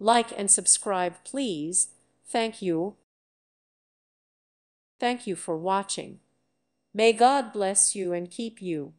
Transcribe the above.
Like and subscribe, please. Thank you. Thank you for watching. May God bless you and keep you.